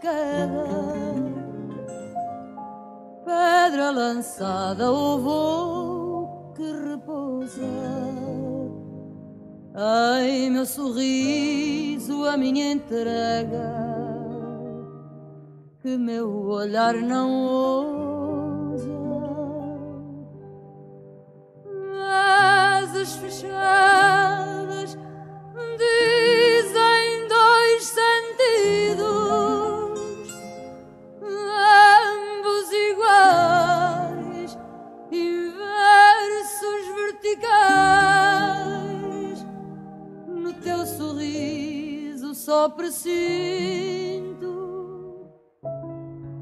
queda, pedra lançada ou voo que repousa. Ai, meu sorriso, a minha entrega, que meu olhar não ousa. Asas fechadas verticais. No teu sorriso só presinto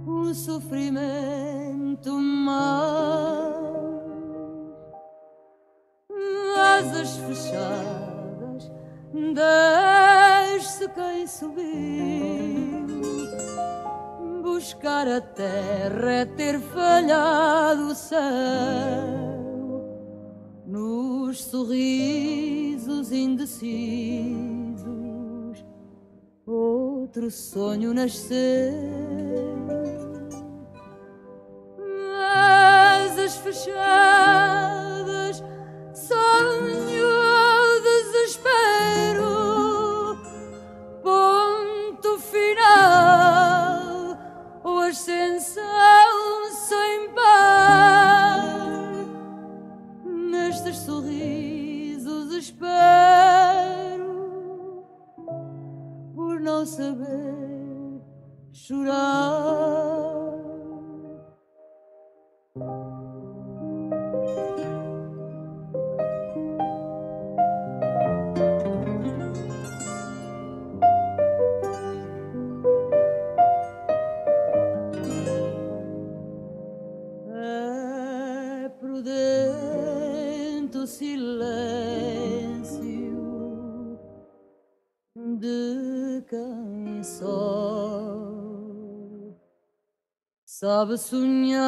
um sofrimento mais. Asas fechadas, deixe quem subiu. Buscar a terra é ter falhado o céu nos sorrisos indecisos. Outro sonho nasceu. Saber chorar. É silêncio de quem só sabe sonhar.